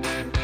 Bye.